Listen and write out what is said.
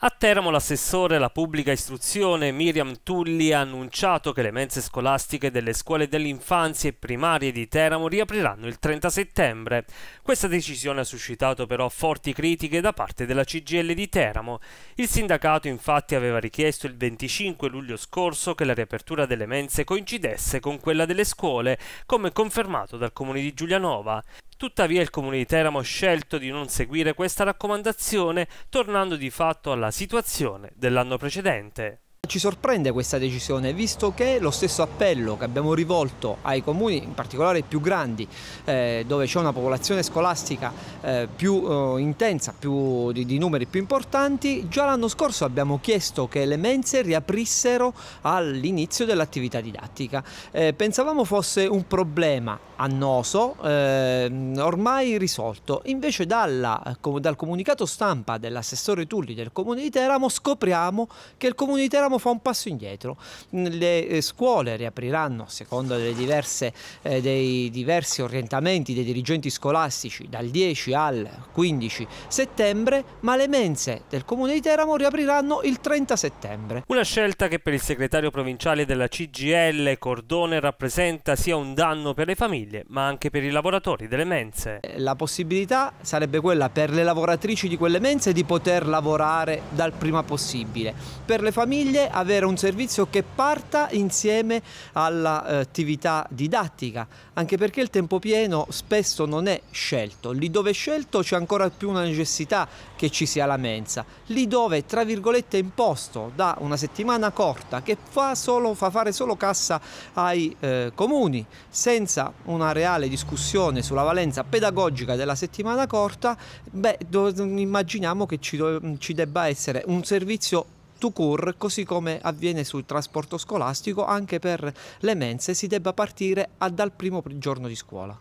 A Teramo l'assessore alla pubblica istruzione Miriam Tulli ha annunciato che le mense scolastiche delle scuole dell'infanzia e primarie di Teramo riapriranno il 30 settembre. Questa decisione ha suscitato però forti critiche da parte della CGL di Teramo. Il sindacato infatti aveva richiesto il 25 luglio scorso che la riapertura delle mense coincidesse con quella delle scuole, come confermato dal comune di Giulianova. Tuttavia il comune di Teramo ha scelto di non seguire questa raccomandazione, tornando di fatto alla situazione dell'anno precedente. Ci sorprende questa decisione visto che lo stesso appello che abbiamo rivolto ai comuni, in particolare i più grandi, eh, dove c'è una popolazione scolastica eh, più eh, intensa, più, di, di, numeri più importanti, già l'anno scorso abbiamo chiesto che le mense riaprissero all'inizio dell'attività didattica. Eh, pensavamo fosse un problema annoso, eh, ormai risolto, invece dalla, dal comunicato stampa dell'assessore Tulli del Comune di Teramo scopriamo che il Comune di Teramo Teramo fa un passo indietro. Le eh, scuole riapriranno, secondo diverse, eh, dei diversi orientamenti dei dirigenti scolastici, dal 10 al 15 settembre, ma le mense del Comune di Teramo riapriranno il 30 settembre. Una scelta che per il segretario provinciale della CGL, Cordone, rappresenta sia un danno per le famiglie, ma anche per i lavoratori delle mense. Eh, la possibilità sarebbe quella per le lavoratrici di quelle mense di poter lavorare dal prima possibile. Per le famiglie avere un servizio che parta insieme all'attività didattica, anche perché il tempo pieno spesso non è scelto. Lì dove è scelto c'è ancora più una necessità che ci sia la mensa. Lì dove, tra virgolette, è imposto da una settimana corta che fa, solo, fa fare solo cassa ai eh, comuni, senza una reale discussione sulla valenza pedagogica della settimana corta, beh, immaginiamo che ci, ci debba essere un servizio to cure, così come avviene sul trasporto scolastico, anche per le mense si debba partire dal primo giorno di scuola.